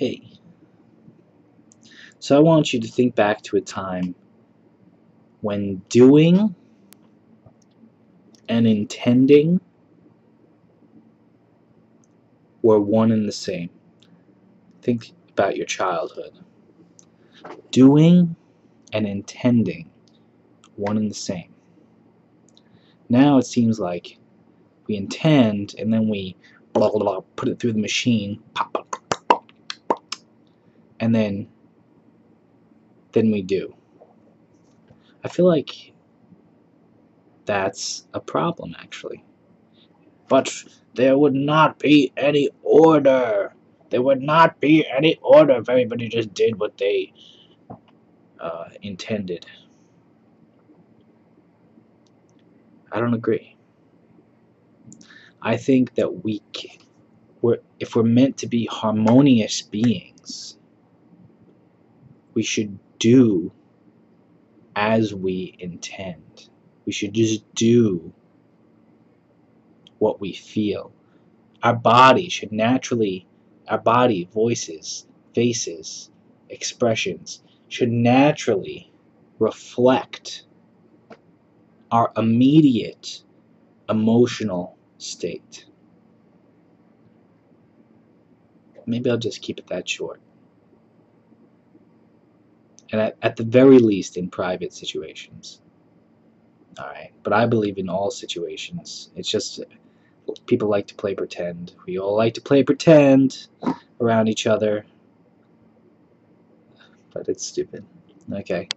Hey. So I want you to think back to a time when doing and intending were one and the same. Think about your childhood. Doing and intending, one and the same. Now it seems like we intend and then we blah, blah, blah, put it through the machine, pop, pop, and then then we do. I feel like that's a problem actually. But there would not be any order. There would not be any order if everybody just did what they uh, intended. I don't agree. I think that we, we're, if we're meant to be harmonious beings, we should do as we intend. We should just do what we feel. Our body should naturally, our body, voices, faces, expressions should naturally reflect our immediate emotional state. Maybe I'll just keep it that short. And at, at the very least in private situations. Alright, but I believe in all situations. It's just people like to play pretend. We all like to play pretend around each other. But it's stupid. Okay.